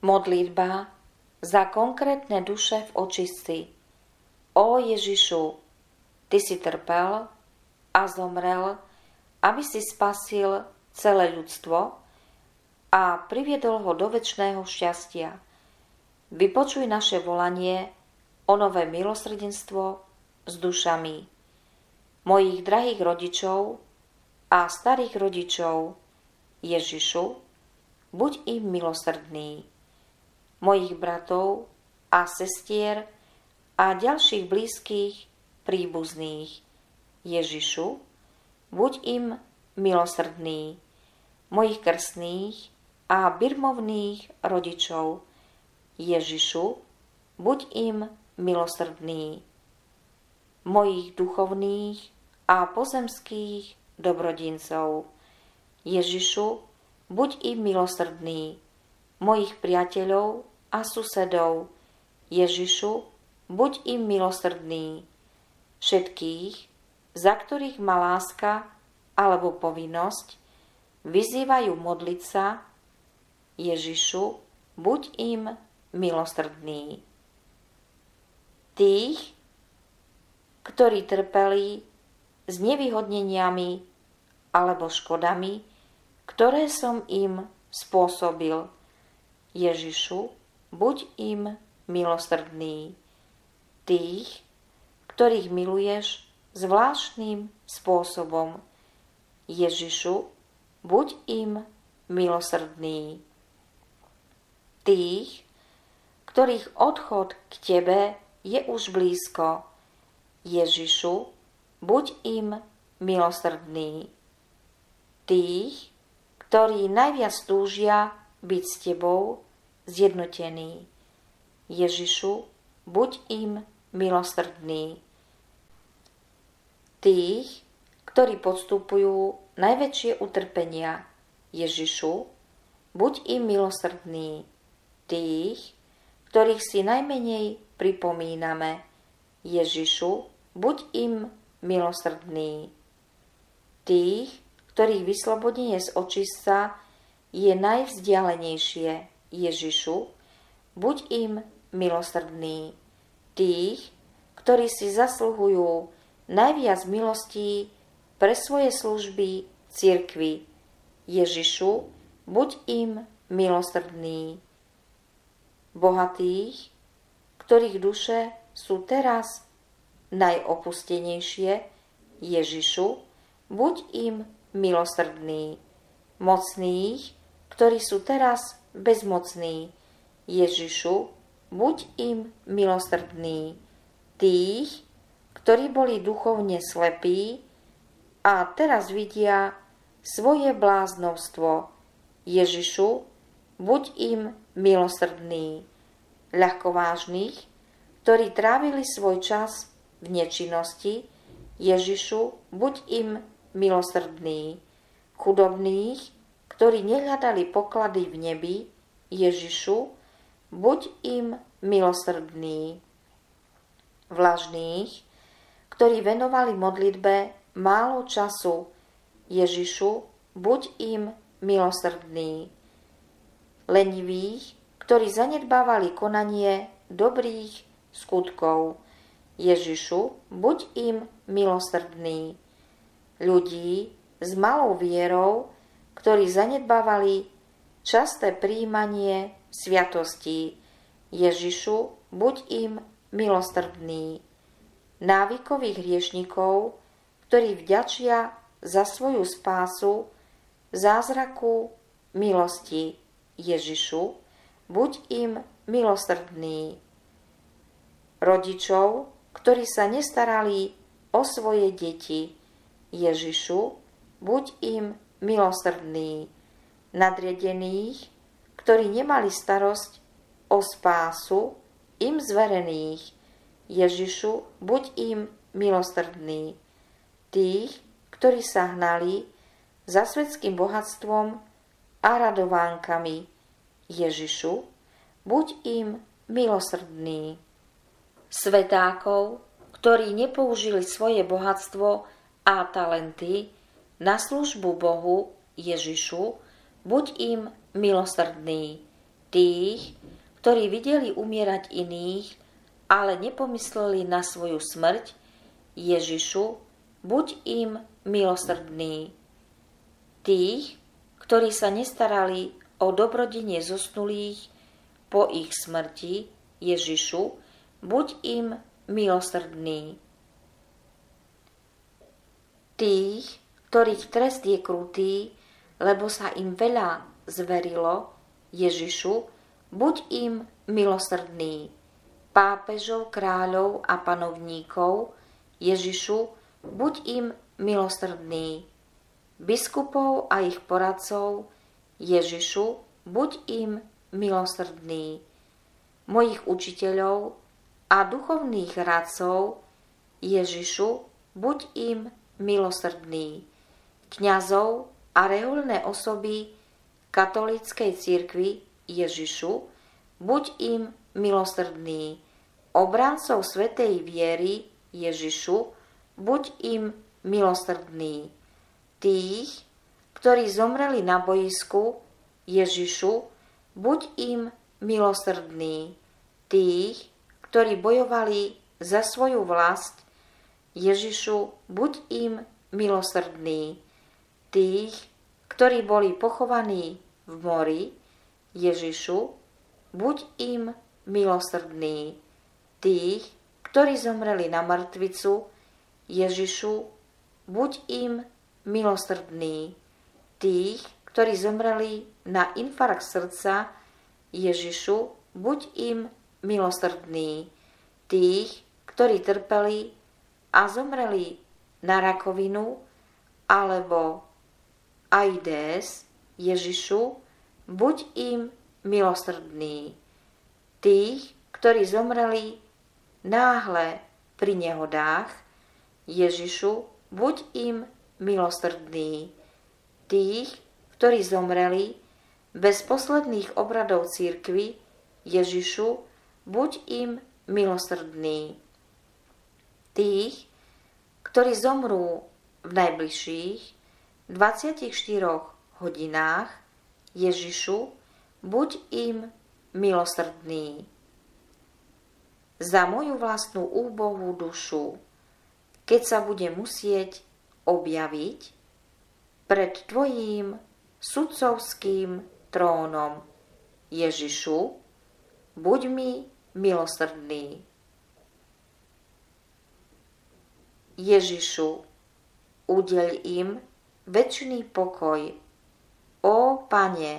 Modlitba za konkrétne duše v očistci. Ó Ježišu, Ty si trpel a zomrel, aby si spasil celé ľudstvo a priviedol ho do väčšného šťastia. Vypočuj naše volanie o nové milosrdenstvo s dušami mojich drahých rodičov a starých rodičov Ježišu, buď im milosrdný mojich bratov a sestier a ďalších blízkych príbuzných. Ježišu, buď im milosrdný, mojich krstných a birmovných rodičov. Ježišu, buď im milosrdný, mojich duchovných a pozemských dobrodincov. Ježišu, buď im milosrdný, mojich priateľov a susedov. Ježišu, buď im milosrdný. Všetkých, za ktorých má láska alebo povinnosť, vyzývajú modliť sa. Ježišu, buď im milosrdný. Tých, ktorí trpeli s nevyhodneniami alebo škodami, ktoré som im spôsobil. Ježišu, buď im milosrdný. Tých, ktorých miluješ zvláštnym spôsobom. Ježišu, buď im milosrdný. Tých, ktorých odchod k Tebe je už blízko. Ježišu, buď im milosrdný. Tých, ktorí najviac túžia byť s Tebou zjednotený. Ježišu, buď im milosrdný. Tých, ktorí podstupujú najväčšie utrpenia, Ježišu, buď im milosrdný. Tých, ktorých si najmenej pripomíname, Ježišu, buď im milosrdný. Tých, ktorých vyslobodenie z očista je najvzdialenejšie Ježišu, buď im milosrdný. Tých, ktorí si zasluhujú najviac milostí pre svoje služby cirkvi. Ježišu, buď im milosrdný. Bohatých, ktorých duše sú teraz najopustenejšie, Ježišu, buď im milosrdný. Mocných, ktorí sú teraz bezmocní. Ježišu, buď im milosrdný. Tých, ktorí boli duchovne slepí a teraz vidia svoje bláznovstvo. Ježišu, buď im milosrdný. Ľahkovážnych, ktorí trávili svoj čas v nečinnosti, Ježišu, buď im milosrdný. Chudobných, ktorí nehľadali poklady v nebi, Ježišu, buď im milosrdný. Vlažných, ktorí venovali modlitbe málo času, Ježišu, buď im milosrdný. Lenivých, ktorí zanedbávali konanie dobrých skutkov, Ježišu, buď im milosrdný. Ľudí s malou vierou, ktorí zanedbávali časté príjmanie sviatostí. Ježišu, buď im milostrdný. Návykových hriešnikov, ktorí vďačia za svoju spásu, zázraku milosti. Ježišu, buď im milostrdný. Rodičov, ktorí sa nestarali o svoje deti. Ježišu, buď im milosrdný, nadriadených, ktorí nemali starosť o spásu, im zverených. Ježišu, buď im milosrdný. Tých, ktorí sa hnali za svetským bohatstvom a radovánkami. Ježišu, buď im milosrdný. Svetákov, ktorí nepoužili svoje bohatstvo a talenty na službu Bohu Ježišu, buď im milosrdný. Tých, ktorí videli umierať iných, ale nepomysleli na svoju smrť, Ježišu, buď im milosrdný. Tých, ktorí sa nestarali o dobrodenie zosnulých po ich smrti, Ježišu, buď im milosrdný. Tých, ktorých trest je krutý, lebo sa im veľa zverilo, Ježišu, buď im milosrdný. Pápežov, kráľov a panovníkov, Ježišu, buď im milosrdný. Biskupov a ich poradcov, Ježišu, buď im milosrdný. Mojich učiteľov a duchovných radcov, Ježišu, buď im milosrdný. Kňazov a reholné osoby katolíckej cirkvi Ježišu, buď im milosrdný. Obrancov svetej viery Ježišu, buď im milosrdný. Tých, ktorí zomreli na boisku Ježišu, buď im milosrdný. Tých, ktorí bojovali za svoju vlast Ježišu, buď im milosrdný tých, ktorí boli pochovaní v mori, Ježišu, buď im milosrdný. Tých, ktorí zomreli na mŕtvicu, Ježišu, buď im milosrdný. Tých, ktorí zomreli na infarkt srdca, Ježišu, buď im milosrdný. Tých, ktorí trpeli a zomreli na rakovinu alebo AIDS, Ježišu, buď im milosrdný. Tých, ktorí zomreli náhle pri nehodách, Ježišu, buď im milosrdný. Tých, ktorí zomreli bez posledných obradov církvy, Ježišu, buď im milosrdný. Tých, ktorí zomrú v najbližších 24 hodinách Ježišu, buď im milosrdný. Za moju vlastnú úbohú dušu, keď sa bude musieť objaviť pred Tvojím sudcovským trónom. Ježišu, buď mi milosrdný. Ježišu, udeľ im väčší pokoj. O Pane,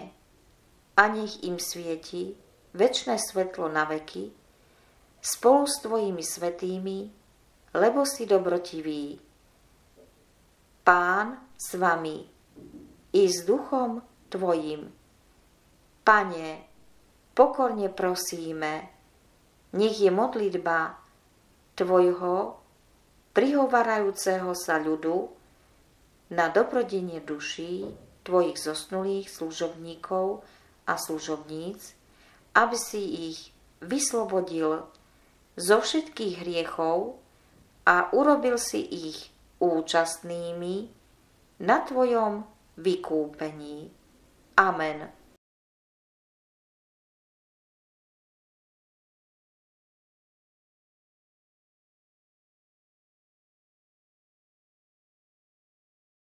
a nech im svieti väčšie svetlo na veky, spolu s Tvojimi svetými, lebo si dobrotivý. Pán s vami i s duchom Tvojim. Pane, pokorne prosíme, nech je modlitba Tvojho prihovarajúceho sa ľudu na dobrodenie duší tvojich zosnulých služobníkov a služobníc, aby si ich vyslobodil zo všetkých hriechov a urobil si ich účastnými na tvojom vykúpení. Amen.